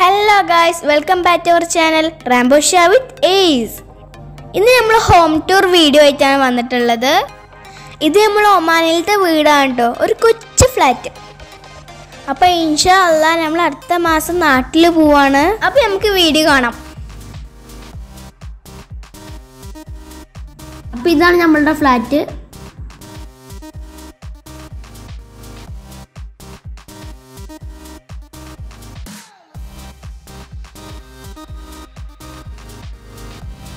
Hello guys welcome back to our channel Rambo Shah with Ace ഇന്ന് നമ്മൾ home tour video ആയിട്ടാണ് വന്നിട്ടുള്ളത്. ഇത് നമ്മൾ ഒമാനിലത്തെ വീടാണ് കേട്ടോ. ഒരു കൊച്ചു ഫ്ലാറ്റ് അപ്പോൾ ഇൻഷാ അല്ല നമ്മൾ അടുത്ത മാസം നാട്ടിൽ പോവാണ്. അപ്പോൾ നമുക്ക് വീഡിയോ കാണാം. അപ്പോൾ ഇതാണ് നമ്മളുടെ ഫ്ലാറ്റ്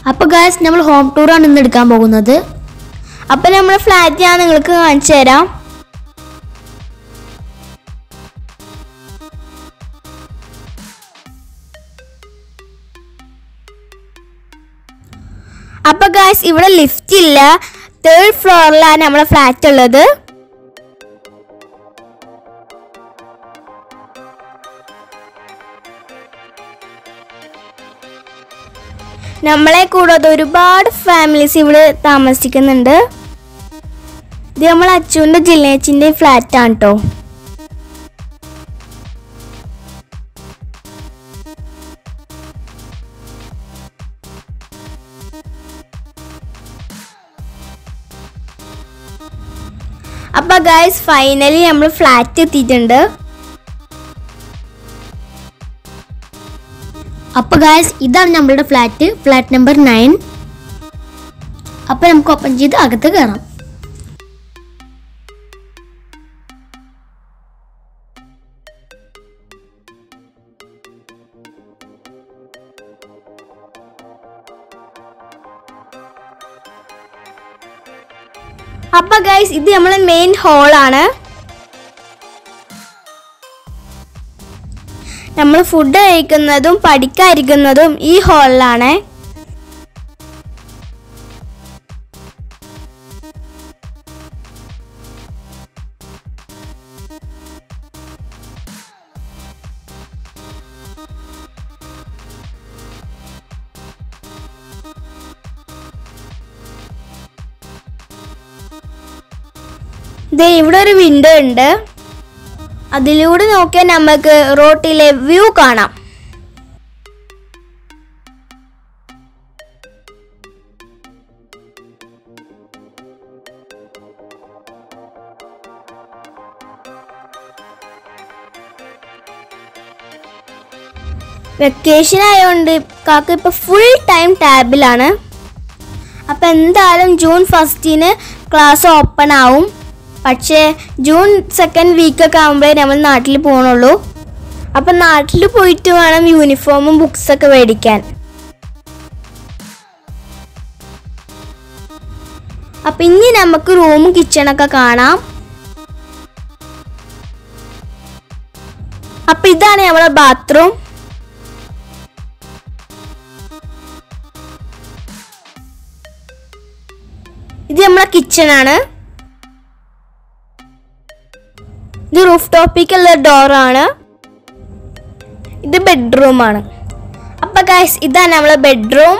അപ്പോൾ ഗാസ് നമ്മൾ ഹോം ടൂറാണ് ഇന്ന് എടുക്കാൻ പോകുന്നത്. അപ്പോൾ നമ്മുടെ ഫ്ലാറ്റ് ഞാൻ നിങ്ങൾക്ക് കാണിച്ചു തരാം. അപ്പോൾ ഗാസ് ഇവിടെ ലിഫ്റ്റ് ഇല്ല. തേർഡ് ഫ്ലോറിലാണ് നമ്മുടെ ഫ്ലാറ്റ് ഉള്ളത്. നമ്മളെ കൂടാതെ ഒരുപാട് ഫാമിലീസ് ഇവിടെ താമസിക്കുന്നുണ്ട്. ഇത് നമ്മൾ അച്ചുവിന്റെ ജില്ലേച്ചിന്റെ ഫ്ലാറ്റാണ് കേട്ടോ അപ്പൊ ഗൈസ് ഫൈനലി നമ്മൾ ഫ്ലാറ്റ് എത്തിയിട്ടുണ്ട്. അപ്പോൾ ഗായസ് ഇതാണ് നമ്മളുടെ ഫ്ലാറ്റ് ഫ്ലാറ്റ് നമ്പർ നയൻ അപ്പോൾ നമുക്ക് ഓപ്പൺ ചെയ്ത് അകത്ത് കയറാം അപ്പൊ ഗൈസ് ഇത് നമ്മളെ മെയിൻ ഹോളാണ് നമ്മൾ ഫുഡ് കഴിക്കുന്നതും പഠിക്കാതിരിക്കുന്നതും ഈ ഹാളിലാണ് ഇവിടെ ഒരു വിൻഡോ ഉണ്ട്. അതിലൂടെ നോക്കിയാൽ നമുക്ക് റോട്ടിലെ വ്യൂ കാണാം. വെക്കേഷൻ ആയതുകൊണ്ട് കാക്ക ഇപ്പോൾ ഫുൾ ടൈം ടാബിലാണ് അപ്പം എന്തായാലും ജൂൺ ഫസ്റ്റിന് ക്ലാസ് ഓപ്പൺ ആവും. പക്ഷേ ജൂൺ സെക്കൻഡ് വീക്കൊക്കെ ആകുമ്പോഴേ നമ്മൾ നാട്ടിൽ പോകണുള്ളൂ അപ്പം നാട്ടിൽ പോയിട്ട് വേണം യൂണിഫോമും ബുക്സൊക്കെ മേടിക്കാൻ. അപ്പം ഇനി നമുക്ക് റൂമും കിച്ചണൊക്കെ കാണാം. അപ്പം ഇതാണ് നമ്മുടെ ബാത്റൂം ഇത് നമ്മളെ കിച്ചണാണ് ഇത് റൂഫ് ടോപ്പിക്കുള്ള ഡോറാണ് ഇത് ബെഡ്റൂമാണ് അപ്പൊ ഗൈസ് ഇതാണ് നമ്മളെ ബെഡ്റൂം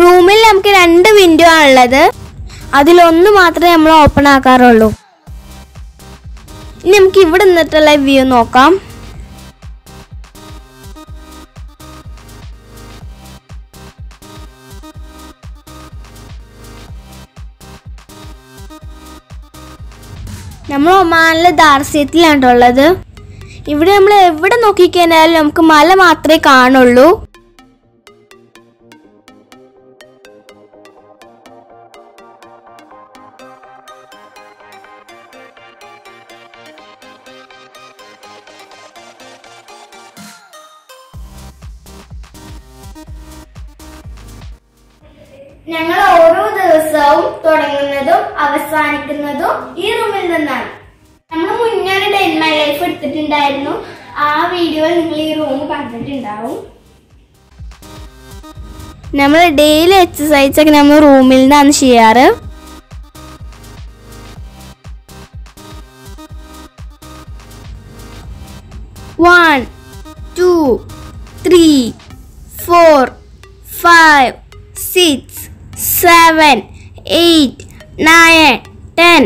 റൂമിൽ നമുക്ക് രണ്ട് വിൻഡോ ആണുള്ളത്. അതിലൊന്ന് മാത്രമേ നമ്മൾ ഓപ്പൺ ആക്കാറുള്ളൂ. ഇനി നമുക്ക് ഇവിടെ നിന്നിട്ടുള്ള വ്യൂ നോക്കാം. നമ്മൾ ഒമാനിലെ ദാർസ്യത്തിലാണ് ഉള്ളത് ഇവിടെ നമ്മൾ എവിടെ നോക്കിക്കഴിഞ്ഞാലും നമുക്ക് മല മാത്രമേ കാണുള്ളൂ. ഞങ്ങൾ ഓരോ ദിവസവും തുടങ്ങുന്നതും അവസാനിക്കുന്നതും ഈ റൂമിൽ നിന്നാണ്. നമ്മൾ മുന്നേ ഒരു ഡെൻ മൈ ലൈഫ് എടുത്തിട്ടുണ്ടായിരുന്നു. ആ വീഡിയോ നിങ്ങൾ ഈ റൂം കണ്ടിട്ടുണ്ടാവും. നമ്മൾ ഡെയിലി എക്സസൈസ് ഒക്കെ നമ്മൾ റൂമിൽ നിന്നാണ് ചെയ്യാറ്. One two three four five six seven eight, nine, ten.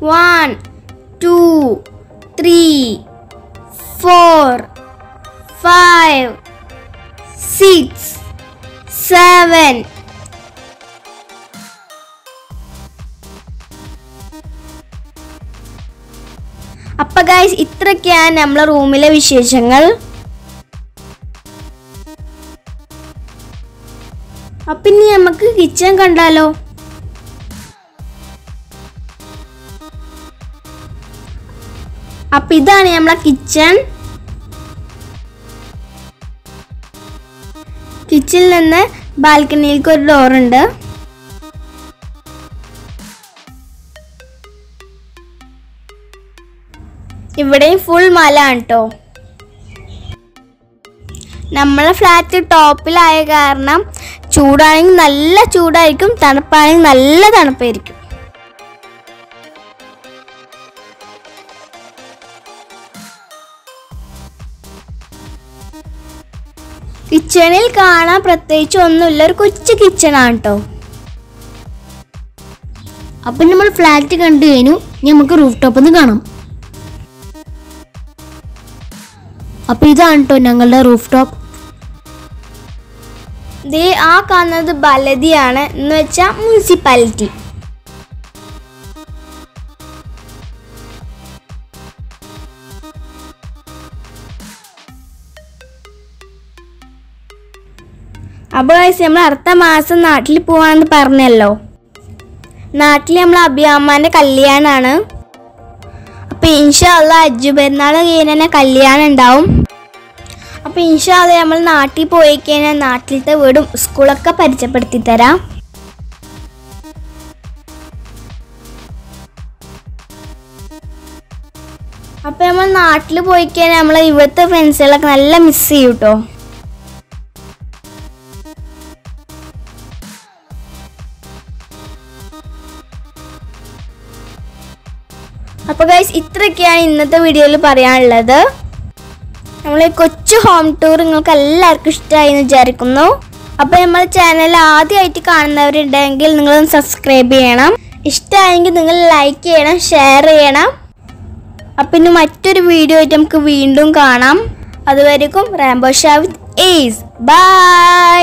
One, two, three, four, five, six, seven. അപ്പൊ ഗൈസ് ഇത്രയൊക്കെയാണ് നമ്മളെ റൂമിലെ വിശേഷങ്ങൾ അപ്പൊ ഇനി നമുക്ക് കിച്ചൺ കണ്ടാലോ? അപ്പൊ ഇതാണ് നമ്മളെ കിച്ചൺ. കിച്ചണിൽ നിന്ന് ബാൽക്കണിയിലേക്ക് ഒരു ഡോറുണ്ട് ഇവിടെയും ഫുൾ മല കേട്ടോ നമ്മളെ ഫ്ലാറ്റ് ടോപ്പിലായ കാരണം ചൂടാണെങ്കിൽ നല്ല ചൂടായിരിക്കും തണുപ്പാണെങ്കിൽ നല്ല തണുപ്പായിരിക്കും. കിച്ചണിൽ കാണാൻ പ്രത്യേകിച്ച് ഒന്നുമില്ല ഒരു കൊച്ചു കിച്ചണാണ് കേട്ടോ അപ്പം നമ്മൾ ഫ്ലാറ്റ് കണ്ടു കഴിഞ്ഞു നമുക്ക് റൂഫ് ടോപ്പിൽ നിന്ന് കാണാം. അപ്പം ഇതാണ് കേട്ടോ ഞങ്ങളുടെ റൂഫ് ടോപ്പ് ദേ ആ കാണുന്നത് ബലതിയാണ് എന്ന് വെച്ചാൽ മുനിസിപ്പാലിറ്റി. അപ്പോൾ ഗൈസ് നമ്മൾ അടുത്ത മാസം നാട്ടിൽ പോവാണെന്ന് പറഞ്ഞല്ലോ. നാട്ടിൽ നമ്മൾ അഭിയാമ്മാന്റെ കല്യാണമാണ് അപ്പോൾ ഇൻഷാള്ള അജ്ജു പെരുന്നാൾ കഴിഞ്ഞ കല്യാണം ഉണ്ടാവും. അപ്പോൾ ഇൻഷാൽ നമ്മൾ നാട്ടിൽ പോയി കഴിഞ്ഞാൽ നാട്ടിലത്തെ വീടും സ്കൂളൊക്കെ പരിചയപ്പെടുത്തി തരാം. അപ്പോൾ നമ്മൾ നാട്ടിൽ പോയി കഴിഞ്ഞാൽ നമ്മൾ ഇവിടുത്തെ ഫ്രണ്ട്സുകളൊക്കെ നല്ല മിസ് ചെയ്യും കേട്ടോ അപ്പോൾ ഗൈസ് ഇത്രയൊക്കെയാണ് ഇന്നത്തെ വീഡിയോയിൽ പറയാനുള്ളത്. നമ്മളെ കൊച്ചു ഹോം ടൂർ നിങ്ങൾക്ക് എല്ലാവർക്കും ഇഷ്ടമായി എന്ന് വിചാരിക്കുന്നു. അപ്പോൾ നമ്മൾ ചാനൽ ആദ്യമായിട്ട് കാണുന്നവരുണ്ടെങ്കിൽ നിങ്ങളൊന്ന് സബ്സ്ക്രൈബ് ചെയ്യണം. ഇഷ്ടമായെങ്കിൽ നിങ്ങൾ ലൈക്ക് ചെയ്യണം ഷെയർ ചെയ്യണം. അപ്പം ഇനി മറ്റൊരു വീഡിയോ ആയിട്ട് നമുക്ക് വീണ്ടും കാണാം. അതുവരെക്കും റാംബോ ഷാ വിത്ത് ബൈ